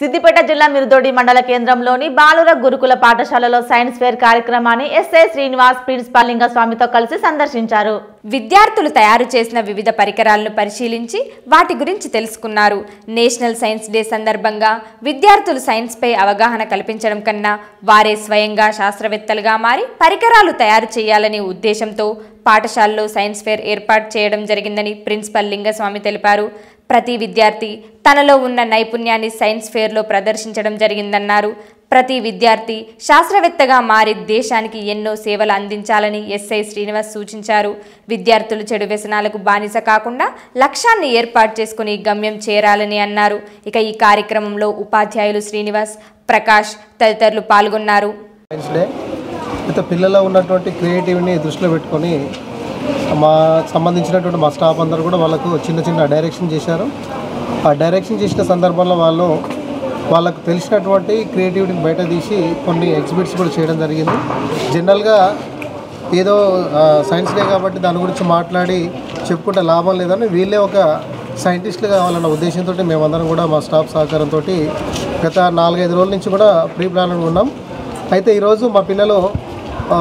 సిద్దిపేట జిల్లా మిరుదొడి మండల కేంద్రంలోని బాలుర గురుకుల పాఠశాలలో సైన్స్ ఫేర్ కార్యక్రమాన్ని ఎస్ఐ శ్రీనివాస్ ప్రిన్సిపాల్ లింగస్వామితో కలిసి సందర్శించారు. విద్యార్థులు తయారు చేసిన వివిధ పరికరాలను పరిశీలించి వాటి గురించి తెలుసుకున్నారు. నేషనల్ సైన్స్ డే సందర్భంగా విద్యార్థులు సైన్స్పై అవగాహన కల్పించడం కన్నా వారే స్వయంగా శాస్త్రవేత్తలుగా మారి పరికరాలు తయారు చేయాలనే ఉద్దేశంతో పాఠశాలలో సైన్స్ ఫేర్ ఏర్పాటు చేయడం జరిగిందని ప్రిన్సిపల్ లింగస్వామి తెలిపారు. ప్రతి విద్యార్థి తనలో ఉన్న నైపుణ్యాన్ని సైన్స్ ఫేర్లో ప్రదర్శించడం జరిగిందన్నారు. ప్రతి విద్యార్థి శాస్త్రవేత్తగా మారి దేశానికి ఎన్నో సేవలు అందించాలని ఎస్ఐ శ్రీనివాస్ సూచించారు. విద్యార్థులు చెడు వ్యసనాలకు బానిస కాకుండా లక్ష్యాన్ని ఏర్పాటు చేసుకుని గమ్యం చేరాలని అన్నారు. ఇక ఈ కార్యక్రమంలో ఉపాధ్యాయులు శ్రీనివాస్ ప్రకాష్ తదితరులు పాల్గొన్నారు. పిల్లల్లో ఉన్నటువంటి క్రియేటివ్ని దృష్టిలో పెట్టుకొని మా సంబంధించినటువంటి మా స్టాఫ్ అందరూ కూడా వాళ్ళకు చిన్న చిన్న డైరెక్షన్ చేశారు. ఆ డైరెక్షన్ చేసిన సందర్భంలో వాళ్ళు వాళ్ళకు తెలిసినటువంటి క్రియేటివిటీని బయట తీసి కొన్ని ఎగ్జిబిట్స్ కూడా చేయడం జరిగింది. జనరల్గా ఏదో సైన్స్ డే కాబట్టి దాని గురించి మాట్లాడి చెప్పుకుంటే లాభం లేదని వీళ్ళే ఒక సైంటిస్టులు కావాలన్న ఉద్దేశంతో మేమందరం కూడా మా స్టాఫ్ సహకారంతో గత నాలుగైదు రోజుల నుంచి కూడా ప్రీ ప్లాన్ ఉన్నాం. అయితే ఈరోజు మా పిల్లలు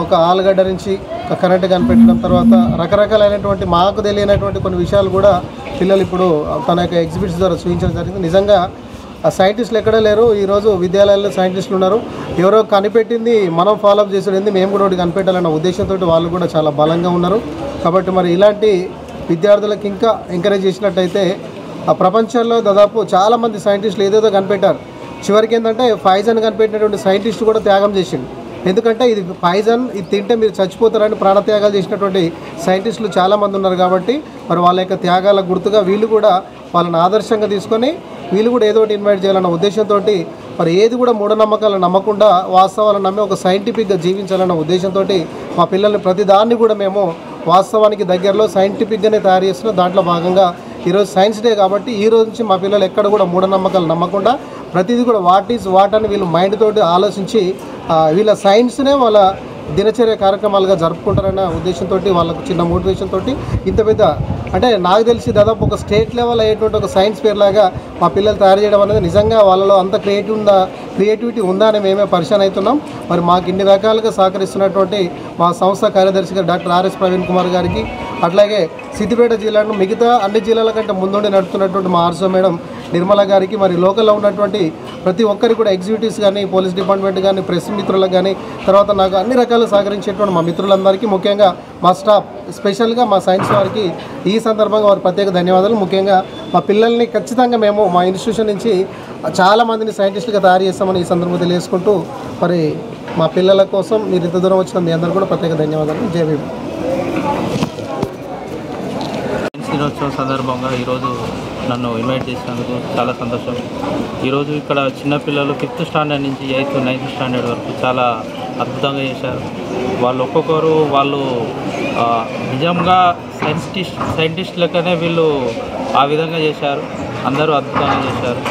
ఒక ఆలుగడ్డ నుంచి కరెంట్ కనిపెట్టడం తర్వాత రకరకాలైనటువంటి మాకు తెలియనటువంటి కొన్ని విషయాలు కూడా పిల్లలు ఇప్పుడు తన యొక్క ఎగ్జిబిట్స్ ద్వారా చూపించడం జరిగింది. నిజంగా ఆ సైంటిస్టులు ఎక్కడే లేరు? ఈరోజు విద్యాలయాల్లో సైంటిస్టులు ఉన్నారు. ఎవరో కనిపెట్టింది మనం ఫాలోఅప్ చేసేది మేము కూడా ఒకటి కనిపెట్టాలన్న ఉద్దేశంతో వాళ్ళు కూడా చాలా బలంగా ఉన్నారు. కాబట్టి మరి ఇలాంటి విద్యార్థులకు ఇంకా ఎంకరేజ్ చేసినట్టయితే ఆ ప్రపంచంలో దాదాపు చాలామంది సైంటిస్టులు ఏదేదో కనిపెట్టారు. చివరికి ఏంటంటే ఫైజన్ కనిపెట్టినటువంటి సైంటిస్ట్ కూడా త్యాగం చేసిండు. ఎందుకంటే ఇది పాయిజన్ ఇది తింటే మీరు చచ్చిపోతారని ప్రాణత్యాగాలు చేసినటువంటి సైంటిస్టులు చాలామంది ఉన్నారు కాబట్టి మరి వాళ్ళ యొక్క త్యాగాల గుర్తుగా వీళ్ళు కూడా వాళ్ళని ఆదర్శంగా తీసుకొని వీళ్ళు కూడా ఏదో ఒకటి ఇన్వైట్ చేయాలన్న ఉద్దేశంతో మరి ఏది కూడా మూఢనమ్మకాలు నమ్మకుండా వాస్తవాలను నమ్మి ఒక సైంటిఫిక్గా జీవించాలన్న ఉద్దేశంతో మా పిల్లల్ని ప్రతి దాన్ని కూడా మేము వాస్తవానికి దగ్గరలో సైంటిఫిక్గానే తయారు చేస్తున్నాం. దాంట్లో భాగంగా ఈరోజు సైన్స్ డే కాబట్టి ఈ రోజు నుంచి మా పిల్లలు ఎక్కడ కూడా మూఢనమ్మకాలు నమ్మకుండా ప్రతిదీ కూడా వాట్ ఈజ్ వాట్ అని వీళ్ళు మైండ్ తోటి ఆలోచించి వీళ్ళ సైన్స్నే వాళ్ళ దినచర్య కార్యక్రమాలుగా జరుపుకుంటారన్న ఉద్దేశంతో వాళ్ళకు చిన్న మోటివేషన్ తోటి ఇంత పెద్ద అంటే నాకు తెలిసి దాదాపు ఒక స్టేట్ లెవెల్ అయ్యేటువంటి ఒక సైన్స్ పేర్లాగా మా పిల్లలు తయారు చేయడం అనేది నిజంగా వాళ్ళలో అంత క్రియేటివ్ ఉందా క్రియేటివిటీ ఉందా అని మేమే పరిచయం అవుతున్నాం. మరి మాకు ఇన్ని రకాలుగా సహకరిస్తున్నటువంటి మా సంస్థ కార్యదర్శిగా డాక్టర్ ఆర్ఎస్ ప్రవీణ్ కుమార్ గారికి అట్లాగే సిద్దిపేట జిల్లాను మిగతా అన్ని జిల్లాల కంటే ముందుండి నడుపుతున్నటువంటి మా ఆర్సో మేడం నిర్మల గారికి మరి లోకల్లో ఉన్నటువంటి ప్రతి ఒక్కరికి కూడా ఎగ్జిక్యూటివ్స్ కానీ పోలీస్ డిపార్ట్మెంట్ కానీ ప్రెస్ మిత్రులకు కానీ తర్వాత నాకు అన్ని రకాలు సహకరించేటువంటి మా మిత్రులందరికీ ముఖ్యంగా మా స్టాఫ్ స్పెషల్గా మా సైన్స్ వారికి ఈ సందర్భంగా వారు ప్రత్యేక ధన్యవాదాలు. ముఖ్యంగా మా పిల్లల్ని ఖచ్చితంగా మేము మా ఇన్స్టిట్యూషన్ నుంచి చాలామందిని సైంటిస్టులుగా తయారు చేస్తామని ఈ సందర్భంగా తెలియజేసుకుంటూ మరి మా పిల్లల కోసం మీరు ఇంత దూరం వచ్చిన మీ అందరూ కూడా ప్రత్యేక ధన్యవాదాలు. జై దినోత్సవం సందర్భంగా ఈరోజు నన్ను ఇన్వైట్ చేసినందుకు చాలా సంతోషం. ఈరోజు ఇక్కడ చిన్నపిల్లలు ఫిఫ్త్ స్టాండర్డ్ నుంచి ఎయిత్ నైన్త్ స్టాండర్డ్ వరకు చాలా అద్భుతంగా చేశారు. వాళ్ళు ఒక్కొక్కరు వాళ్ళు నిజంగా సైంటిస్ట్ సైంటిస్ట్ లెక్కనే వీళ్ళు ఆ విధంగా చేశారు. అందరూ అద్భుతంగా చేశారు.